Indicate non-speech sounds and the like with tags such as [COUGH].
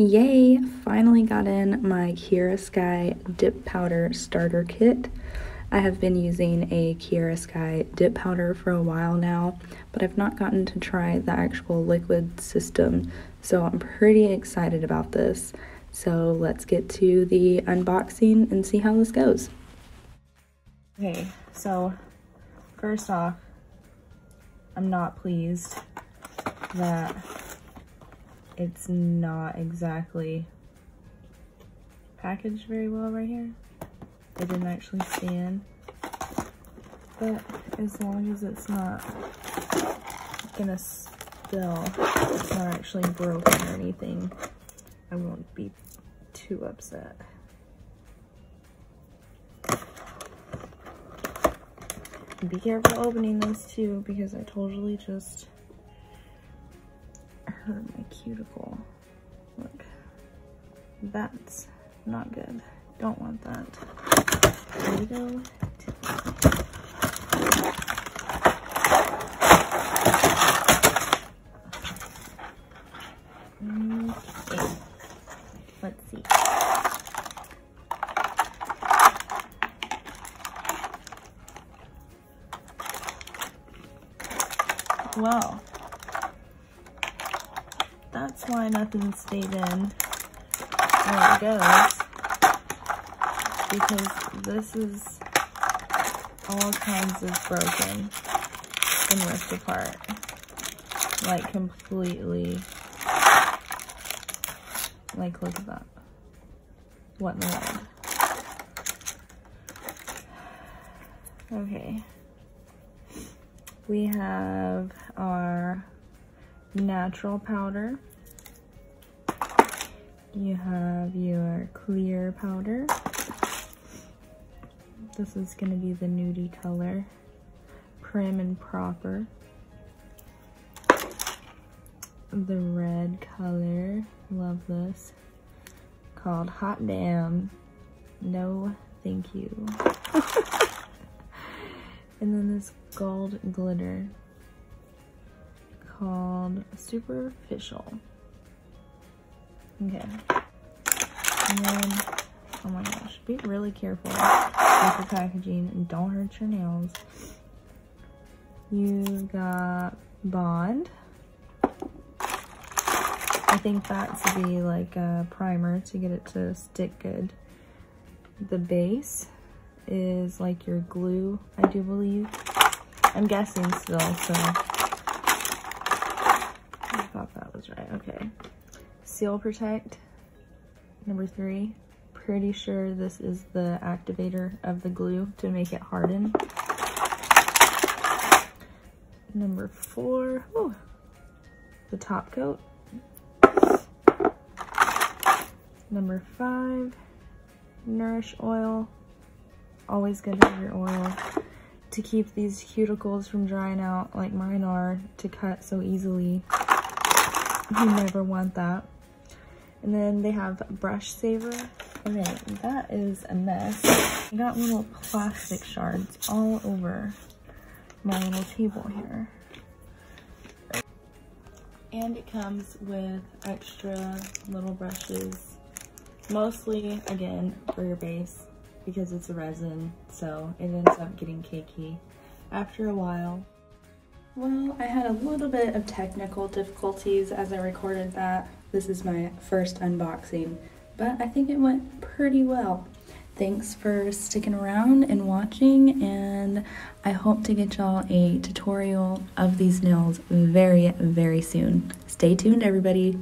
Yay! Finally got in my Kiara Sky Dip Powder Starter Kit. I have been using a Kiara Sky dip powder for a while now, but I've not gotten to try the actual liquid system, so I'm pretty excited about this. So let's get to the unboxing and see how this goes. Okay, so first off, I'm not pleased that it's not exactly packaged very well right here. It didn't actually stand. But as long as it's not gonna spill, it's not actually broken or anything, I won't be too upset. Be careful opening this too because I totally just hurt my cuticle. Look, that's not good. Don't want that. Okay, mm, let's see. Well, that's why nothing stayed in where it goes. Because this is all kinds of broken and ripped apart. Like completely. Like look at that. What in the world? Okay. We have our natural powder. You have your clear powder. This is going to be the nudie color. Prim and proper. The red color. Love this. Called Hot Damn. No, thank you. [LAUGHS] and then this gold glitter called Superficial. Okay. And then, oh my gosh, be really careful with the packaging and don't hurt your nails. You got Bond. I think that's to be like a primer to get it to stick good. The base is like your glue, I do believe. I'm guessing still, so thought that was right. Okay. Seal Protect, number three. Pretty sure this is the activator of the glue to make it harden. Number four, ooh, the top coat. Number five, Nourish Oil. Always good to have your oil to keep these cuticles from drying out like mine are to cut so easily. You never want that. And then they have brush saver. Okay, that is a mess. I got little plastic shards all over my little table here. And it comes with extra little brushes. Mostly, again, for your base because it's a resin, so it ends up getting cakey after a while. Well, I had a little bit of technical difficulties as I recorded that. This is my first unboxing, but I think it went pretty well. Thanks for sticking around and watching, and I hope to get y'all a tutorial of these nails very, very soon. Stay tuned, everybody.